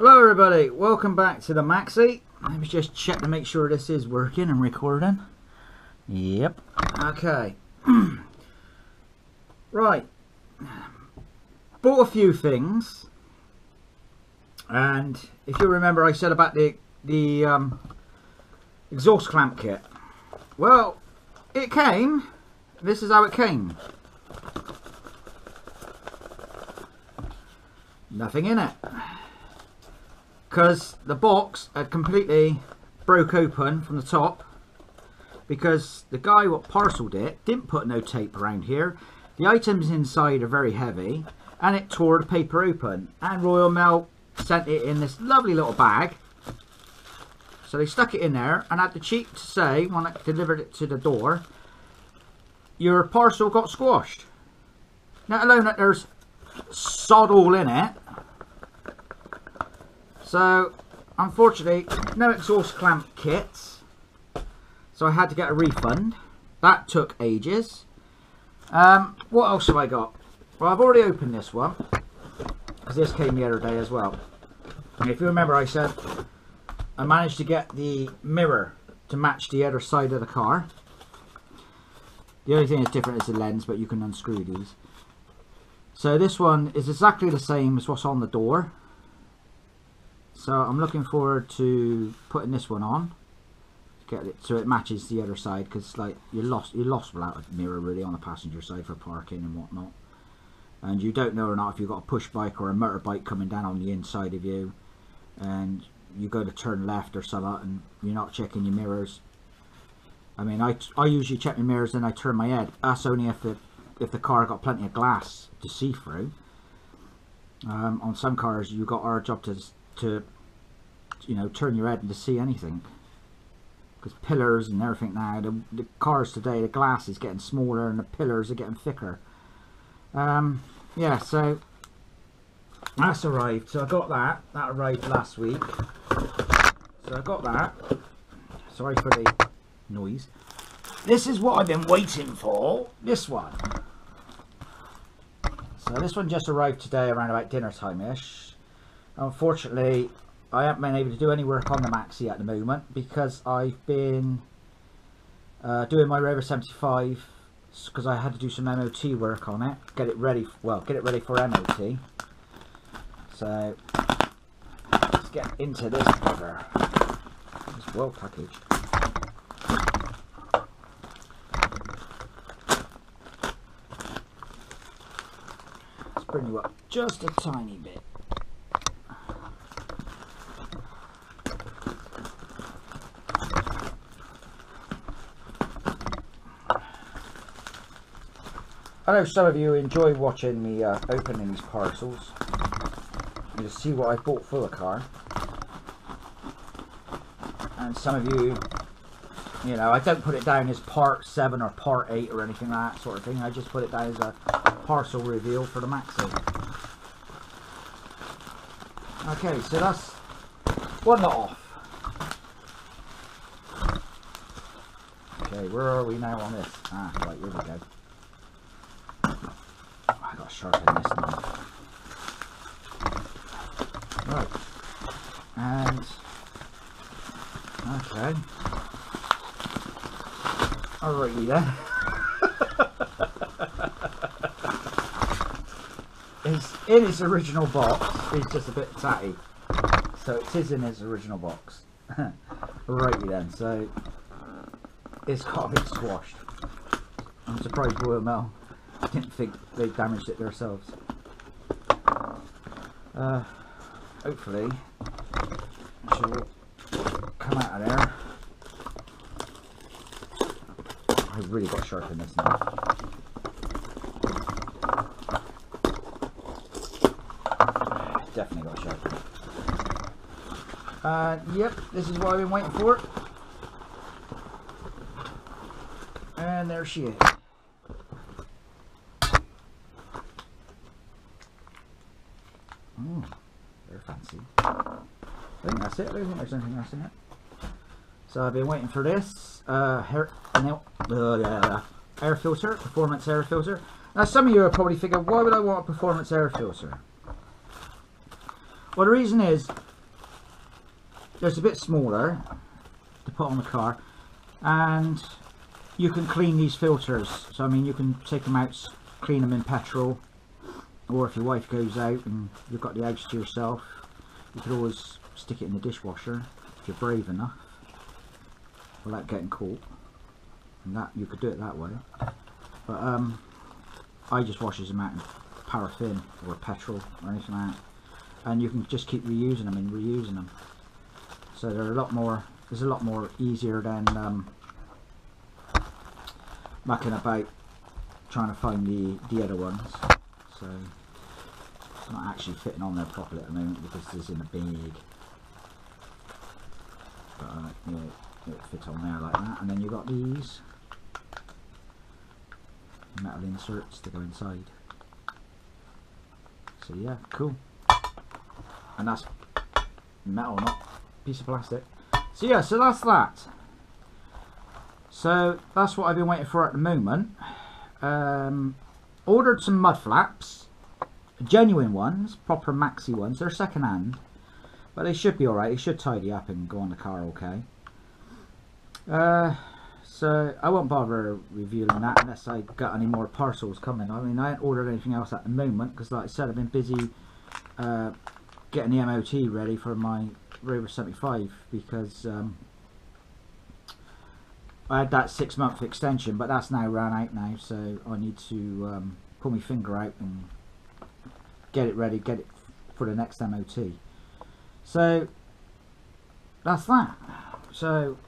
Hello everybody, welcome back to the Maxi. Let me just check to make sure this is working and recording. Yep. Okay. right. Bought a few things. And if you remember I said about the the um, exhaust clamp kit. Well, it came. This is how it came. Nothing in it because the box had completely broke open from the top because the guy what parceled it didn't put no tape around here. The items inside are very heavy and it tore the paper open. And Royal Mail sent it in this lovely little bag. So they stuck it in there and had the cheek to say when I delivered it to the door your parcel got squashed. Let alone that there's sod all in it so, unfortunately, no exhaust clamp kits. So I had to get a refund. That took ages. Um, what else have I got? Well, I've already opened this one. Because this came the other day as well. And if you remember, I said I managed to get the mirror to match the other side of the car. The only thing that's different is the lens, but you can unscrew these. So this one is exactly the same as what's on the door. So I'm looking forward to putting this one on. Get it so it matches the other side because like you're lost you're lost without a mirror really on the passenger side for parking and whatnot. And you don't know or not if you've got a push bike or a motorbike coming down on the inside of you and you go to turn left or something and you're not checking your mirrors. I mean I, I usually check my mirrors and I turn my head. That's only if the if the car got plenty of glass to see through. Um, on some cars you've got our job to to you know turn your head and to see anything. Because pillars and everything now the, the, cars today the glass is getting smaller and the pillars are getting thicker. Um, yeah so that's arrived. So I got that. That arrived last week. So I got that. Sorry for the noise. This is what I've been waiting for. This one. So this one just arrived today around about dinner time ish unfortunately I haven't been able to do any work on the Maxi at the moment because I've been uh, doing my Rover 75 because I had to do some MOT work on it get it ready well get it ready for MOT so let's get into this cover. It's well packaged let's bring you up just a tiny bit I know some of you enjoy watching me uh, opening these parcels. You just see what I bought for the car. And some of you, you know, I don't put it down as part 7 or part 8 or anything like that sort of thing. I just put it down as a parcel reveal for the Maxi. Okay, so that's one lot off. Okay, where are we now on this? Ah, right, here we go sharpen this knife. Right. And okay. Alrighty then. it's in its original box. It's just a bit tatty. So it is in its original box. Alrighty then, so it's got a bit squashed. I'm surprised Royal Mail I didn't think they damaged it themselves. Uh, hopefully, should come out of there. I've really got to sharpen this now. Definitely got to sharpen it. Uh, yep, this is what I've been waiting for. And there she is. It. I don't think there's anything else in it. So I've been waiting for this. Uh, hair, uh, air filter, performance air filter. Now some of you are probably thinking, why would I want a performance air filter? Well the reason is, there's a bit smaller to put on the car and you can clean these filters so I mean you can take them out clean them in petrol or if your wife goes out and you've got the house to yourself you could always stick it in the dishwasher if you're brave enough. Without getting caught. And that you could do it that way. But um I just washes them out in paraffin or petrol or anything like that. And you can just keep reusing them and reusing them. So they're a lot more it's a lot more easier than um, mucking about trying to find the the other ones. So not actually fitting on there properly at the moment because it's in a bag but uh, yeah, it fits on there like that. And then you've got these metal inserts to go inside. So yeah cool. And that's metal not piece of plastic. So yeah so that's that. So that's what I've been waiting for at the moment. Um, ordered some mud flaps genuine ones proper maxi ones. They're second hand but they should be alright It should tidy up and go on the car okay. Uh, so I won't bother reviewing that unless I got any more parcels coming. I mean, I haven't ordered anything else at the moment because, like I said, I've been busy uh, getting the MOT ready for my Rover 75 because um, I had that six month extension, but that's now run out now, so I need to um, pull my finger out and get it ready, get it for the next MOT. So that's that. So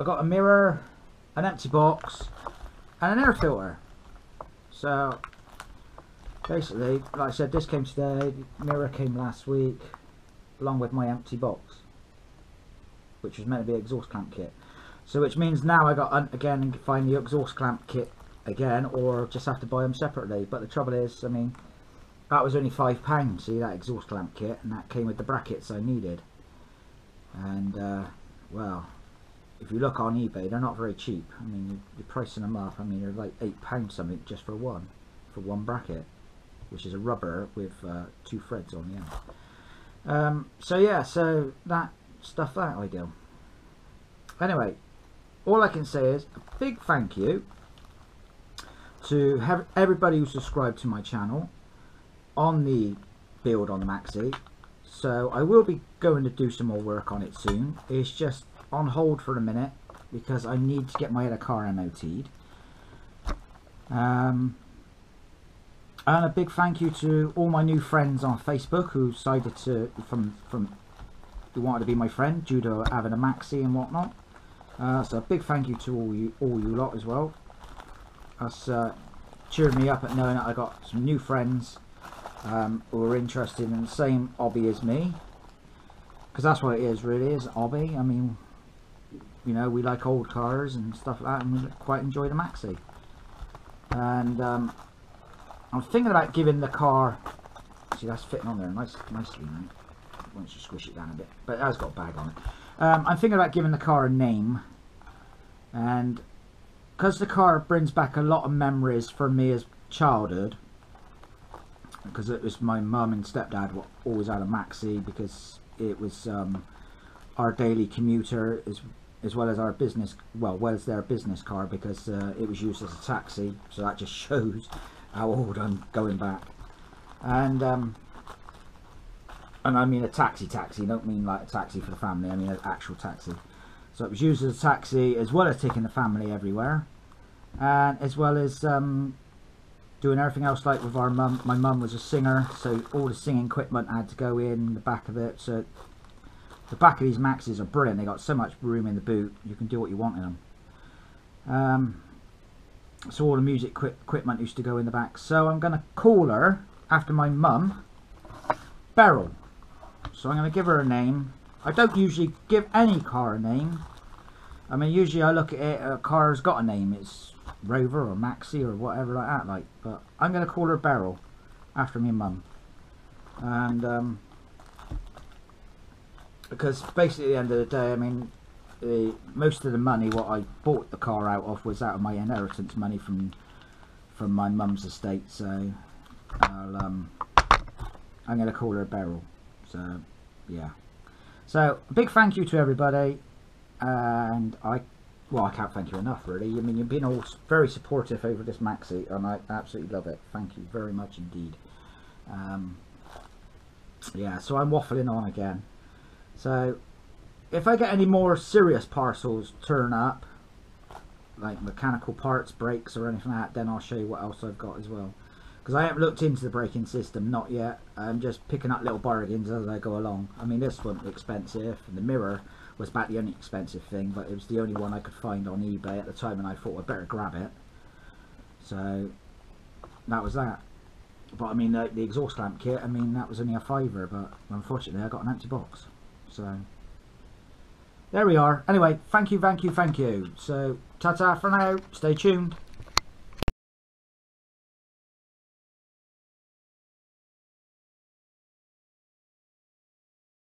I got a mirror an empty box and an air filter so basically like I said this came today mirror came last week along with my empty box which was meant to be exhaust clamp kit so which means now I got to again find the exhaust clamp kit again or just have to buy them separately but the trouble is I mean that was only five pounds see that exhaust clamp kit and that came with the brackets I needed and uh, well if you look on eBay, they're not very cheap. I mean, you're pricing them up. I mean, they're like eight pounds something just for one, for one bracket, which is a rubber with uh, two threads on the end. Um, so yeah, so that stuff that ideal. Anyway, all I can say is a big thank you to everybody who subscribed to my channel on the build on the Maxi. So I will be going to do some more work on it soon. It's just on hold for a minute because I need to get my other car MOT'd. Um, and a big thank you to all my new friends on Facebook who decided to from from who wanted to be my friend due to having a maxi and whatnot. Uh, so a big thank you to all you all you lot as well. That's uh, cheered me up at knowing that I got some new friends um, who are interested in the same hobby as me. Because that's what it is really, is hobby. I mean, you know we like old cars and stuff like that and we quite enjoy the Maxi. And um, I'm thinking about giving the car see that's fitting on there nice, nicely now once you squish it down a bit? But it has got a bag on it. Um, I'm thinking about giving the car a name. And because the car brings back a lot of memories for me as childhood because it was my mum and stepdad were always out of Maxi because it was um, our daily commuter is as well as our business, well, well as their business car because uh, it was used as a taxi. So that just shows how old I'm going back. And um, and I mean a taxi taxi, don't mean like a taxi for the family, I mean an actual taxi. So it was used as a taxi as well as taking the family everywhere. And as well as um, doing everything else like with our mum. My mum was a singer, so all the singing equipment had to go in the back of it. So the back of these Maxes are brilliant. They got so much room in the boot. You can do what you want in them. Um, so all the music equipment used to go in the back. So I'm going to call her after my mum, Beryl. So I'm going to give her a name. I don't usually give any car a name. I mean, usually I look at it, a car's got a name. It's Rover or Maxi or whatever like that. Like, But I'm going to call her Beryl after my mum. And um, because basically at the end of the day, I mean, the, most of the money what I bought the car out of was out of my inheritance money from from my mum's estate. So I'll, um, I'm going to call her Beryl. So yeah. So, big thank you to everybody. And I, well, I can't thank you enough, really. I mean, you've been all very supportive over this maxi, and I absolutely love it. Thank you very much indeed. Um, yeah, so I'm waffling on again. So, if I get any more serious parcels turn up, like mechanical parts, brakes, or anything like that, then I'll show you what else I've got as well. Because I haven't looked into the braking system, not yet. I'm just picking up little bargains as I go along. I mean, this wasn't expensive, and the mirror was about the only expensive thing, but it was the only one I could find on eBay at the time, and I thought I'd better grab it. So, that was that. But I mean, the, the exhaust clamp kit, I mean, that was only a fiver, but unfortunately I got an empty box. So, there we are. Anyway, thank you, thank you, thank you. So, ta-ta for now. Stay tuned.